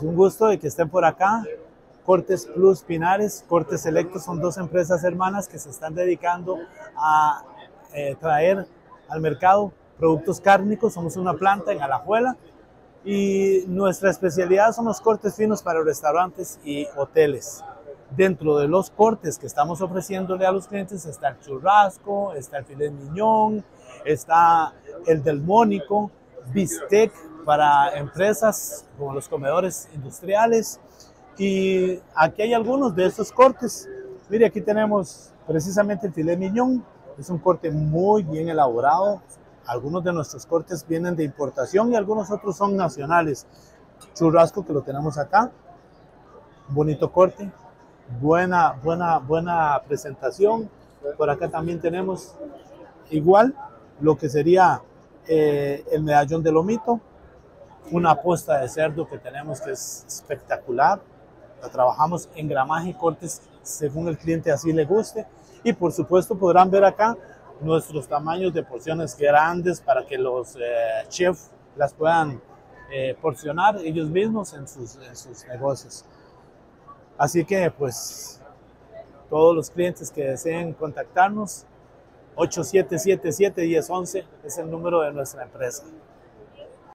Es un gusto de que estén por acá. Cortes Plus Pinares, Cortes Selectos son dos empresas hermanas que se están dedicando a eh, traer al mercado productos cárnicos. Somos una planta en Alajuela y nuestra especialidad son los cortes finos para restaurantes y hoteles. Dentro de los cortes que estamos ofreciéndole a los clientes está el churrasco, está el filet miñón, está el del mónico, bistec para empresas como los comedores industriales. Y aquí hay algunos de estos cortes. Mire, aquí tenemos precisamente el filet miñón. Es un corte muy bien elaborado. Algunos de nuestros cortes vienen de importación y algunos otros son nacionales. Churrasco que lo tenemos acá. Bonito corte. Buena, buena, buena presentación. Por acá también tenemos igual lo que sería eh, el medallón de lomito, una posta de cerdo que tenemos que es espectacular. La trabajamos en gramaje y cortes según el cliente así le guste. Y por supuesto podrán ver acá nuestros tamaños de porciones grandes para que los eh, chefs las puedan eh, porcionar ellos mismos en sus, en sus negocios. Así que pues todos los clientes que deseen contactarnos, 8777-1011 es el número de nuestra empresa.